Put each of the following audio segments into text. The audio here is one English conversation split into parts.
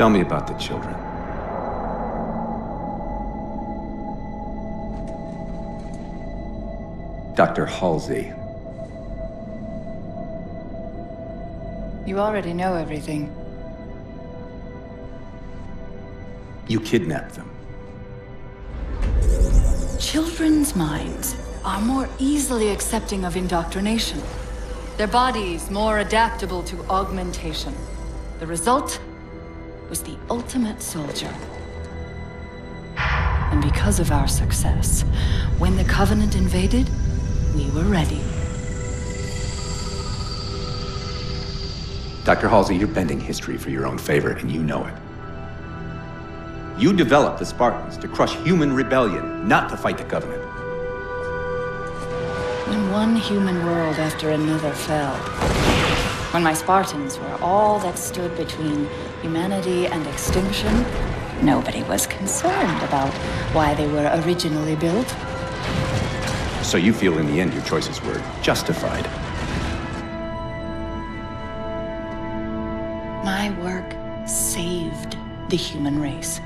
Tell me about the children. Dr. Halsey. You already know everything. You kidnapped them. Children's minds are more easily accepting of indoctrination. Their bodies more adaptable to augmentation. The result was the ultimate soldier. And because of our success, when the Covenant invaded, we were ready. Dr. Halsey, you're bending history for your own favor, and you know it. You developed the Spartans to crush human rebellion, not to fight the Covenant. When one human world after another fell, when my Spartans were all that stood between humanity and extinction, nobody was concerned about why they were originally built. So you feel in the end your choices were justified? My work saved the human race.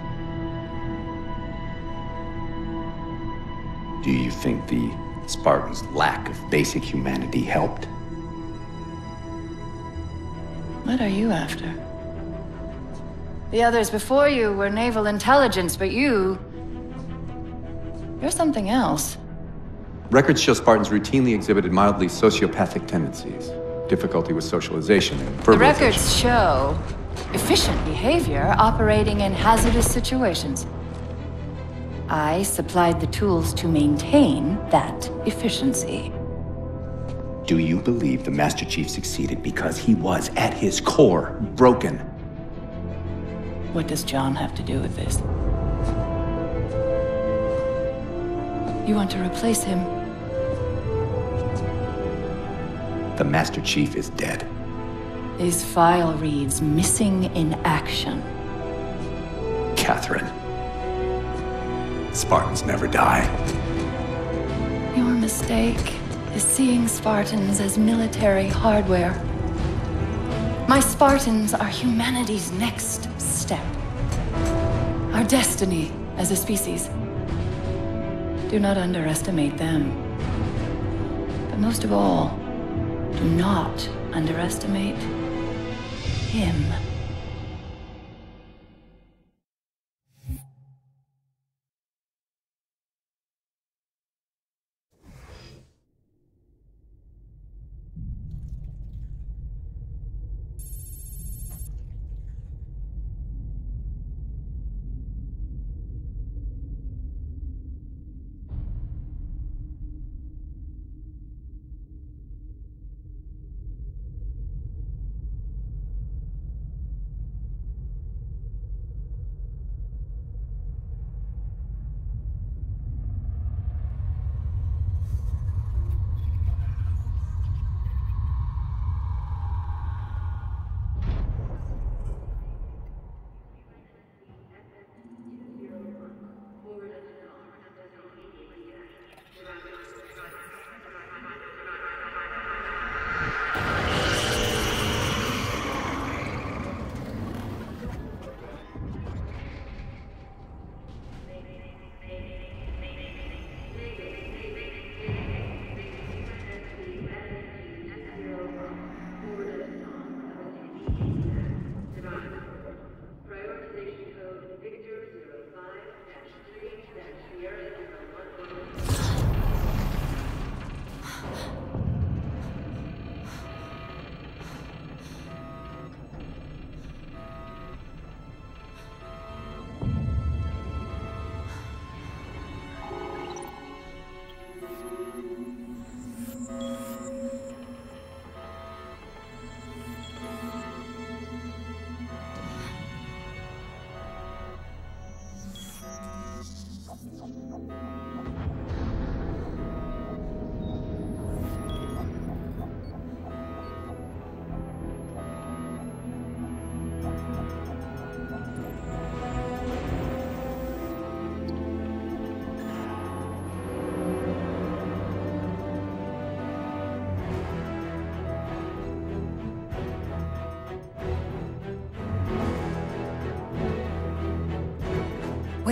Do you think the Spartans' lack of basic humanity helped? What are you after? The others before you were naval intelligence, but you... You're something else. Records show Spartans routinely exhibited mildly sociopathic tendencies, difficulty with socialization, and The records show efficient behavior operating in hazardous situations. I supplied the tools to maintain that efficiency. Do you believe the Master Chief succeeded because he was, at his core, broken? What does John have to do with this? You want to replace him? The Master Chief is dead. His file reads missing in action. Catherine. Spartans never die. Your mistake is seeing Spartans as military hardware. My Spartans are humanity's next step. Our destiny as a species. Do not underestimate them. But most of all, do not underestimate him.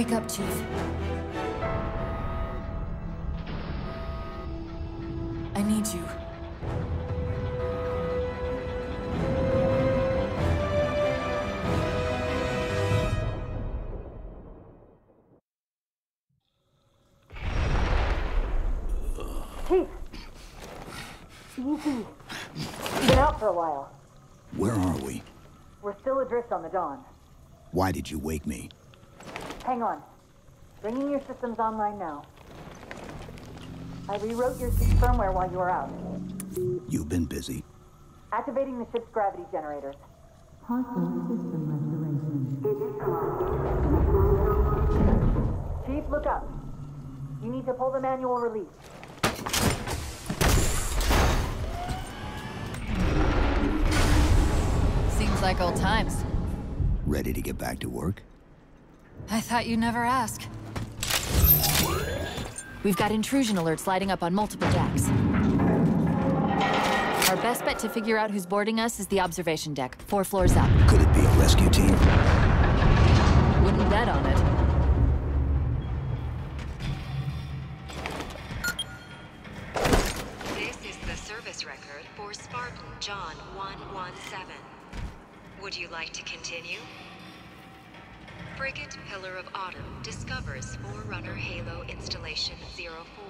Wake up, Chief. I need you. Chief! You've been out for a while. Where are we? We're still adrift on the Dawn. Why did you wake me? Hang on. Bringing your systems online now. I rewrote your ship's firmware while you were out. You've been busy. Activating the ship's gravity generators. Chief, look up. You need to pull the manual release. Seems like old times. Ready to get back to work? I thought you'd never ask. We've got intrusion alerts lighting up on multiple decks. Our best bet to figure out who's boarding us is the observation deck, four floors up. Could it be a rescue team? Wouldn't bet on it. This is the service record for Spartan John 117. Would you like to continue? Frigate Pillar of Autumn discovers Forerunner Halo Installation 04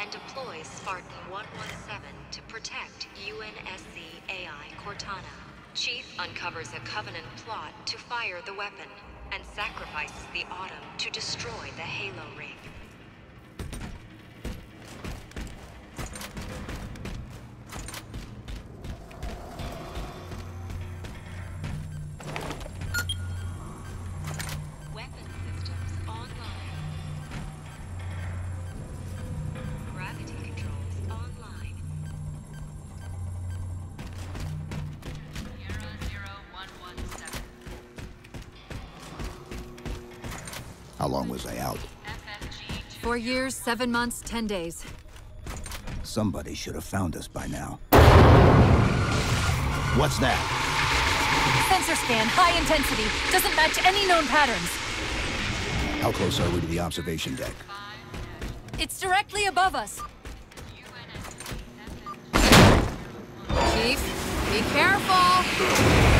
and deploys Spartan 117 to protect UNSC AI Cortana. Chief uncovers a Covenant plot to fire the weapon and sacrifices the Autumn to destroy the Halo ring. How long was I out? Four years, seven months, ten days. Somebody should have found us by now. What's that? Sensor scan, high intensity. Doesn't match any known patterns. How close are we to the observation deck? It's directly above us. Chief, be careful.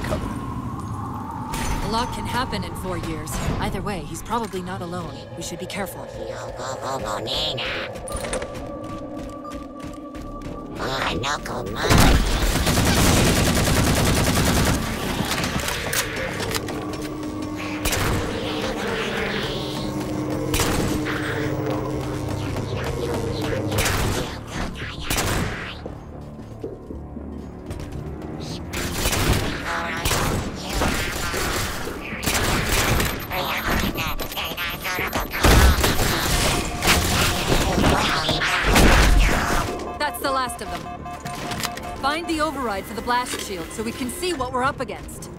The Covenant. A lot can happen in four years. Either way, he's probably not alone. We should be careful. Oh, That's last of them. Find the override for the blast shield so we can see what we're up against.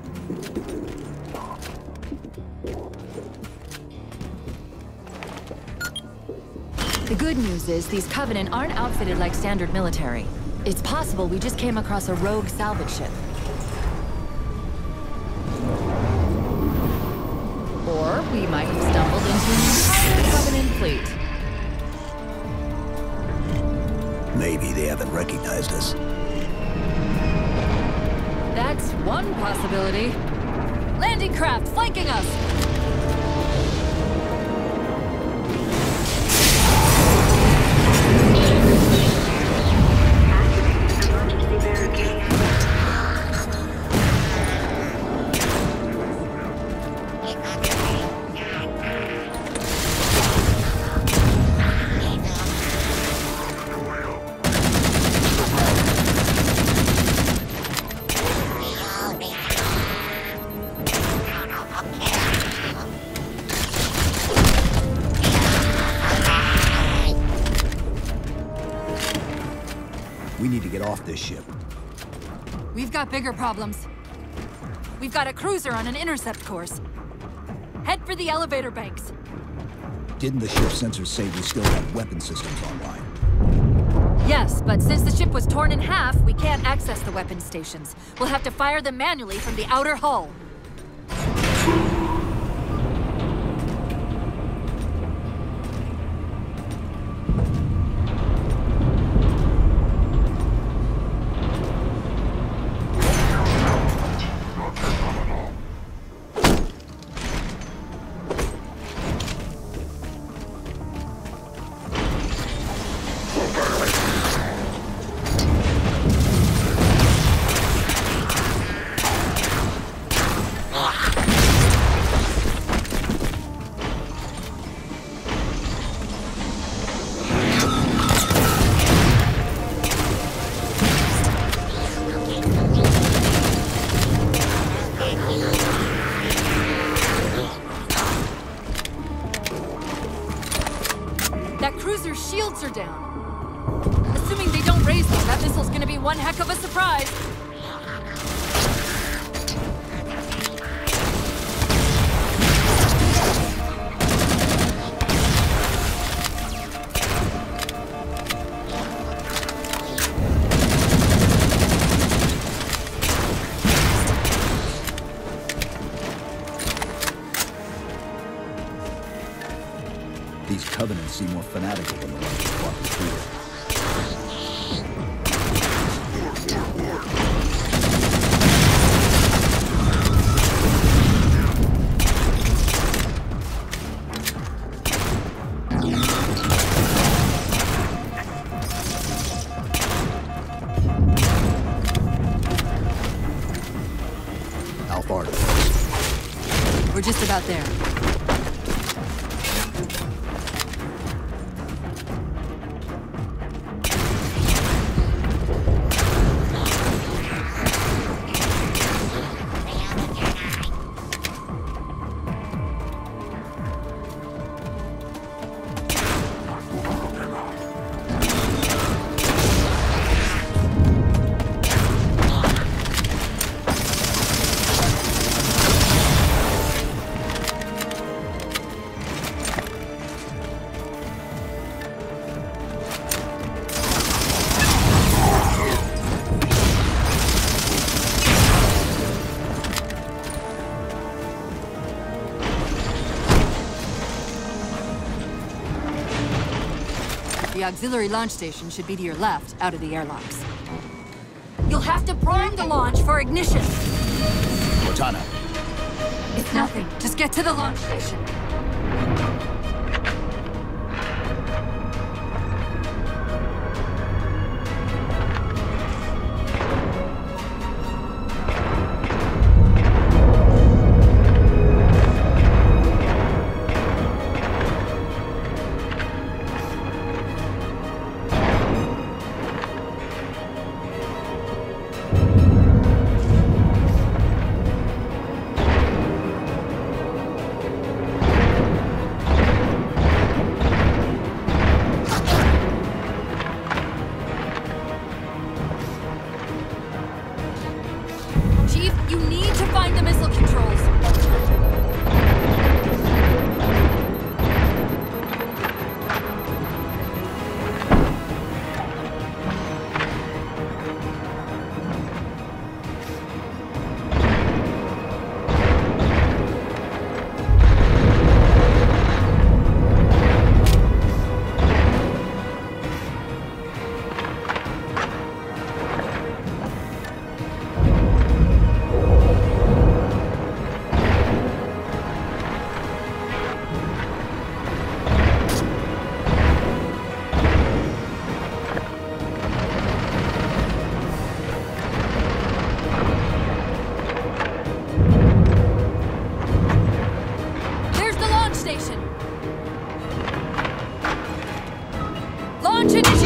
The good news is these Covenant aren't outfitted like standard military. It's possible we just came across a rogue salvage ship. Or we might have stumbled into an entire Covenant fleet. Maybe they haven't recognized us. That's one possibility. Landing craft flanking us! We need to get off this ship. We've got bigger problems. We've got a cruiser on an intercept course. Head for the elevator banks. Didn't the ship sensors say we still have weapon systems online? Yes, but since the ship was torn in half, we can't access the weapon stations. We'll have to fire them manually from the outer hull. Cruiser's shields are down. Assuming they don't raise them, that missile's gonna be one heck of a surprise. These Covenants seem more fanatical than the ones that fought the. The auxiliary launch station should be to your left, out of the airlocks. You'll have to prime the launch for ignition. Cortana, It's nothing. Just get to the launch station. own tradition.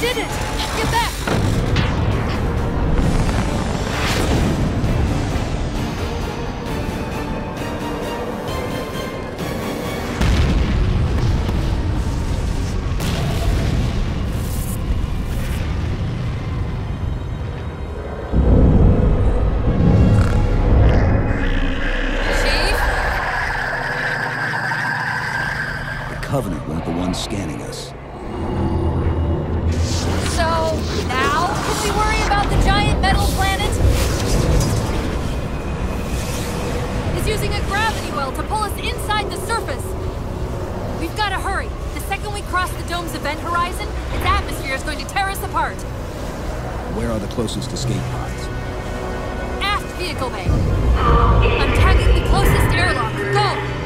Did it! Get back! Using a gravity well to pull us inside the surface. We've got to hurry. The second we cross the dome's event horizon, its atmosphere is going to tear us apart. Where are the closest escape pods? Aft vehicle bay. I'm tagging the closest airlock. Go!